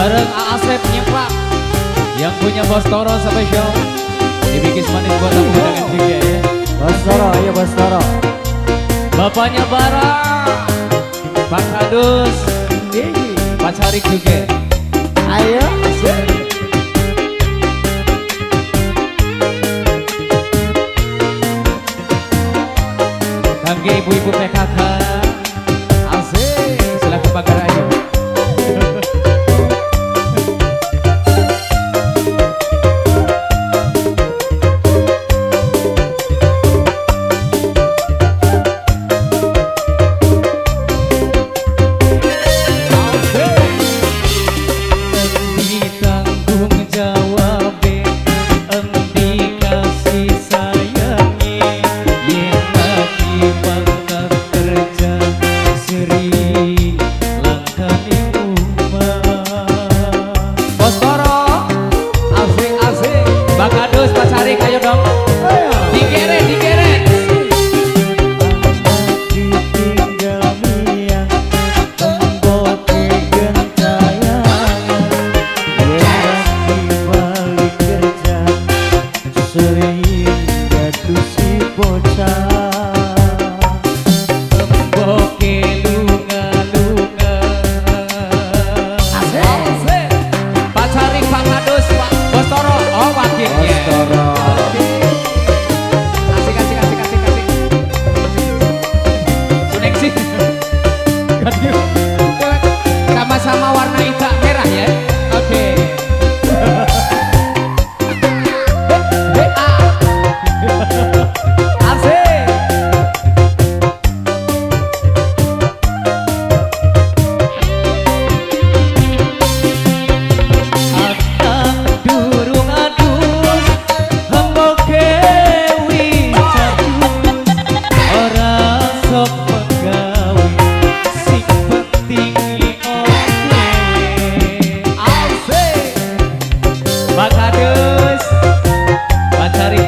Bareng Asep nyemplak, Yang punya Bos Toro spesial. Dibikin manis buat aku dengan juga ya. Bos Toro, ayo Bos Toro. Bapaknya Bara. Pak Kadus. Pak Sarik juga. Ayo. Kangge ibu-ibu PKK.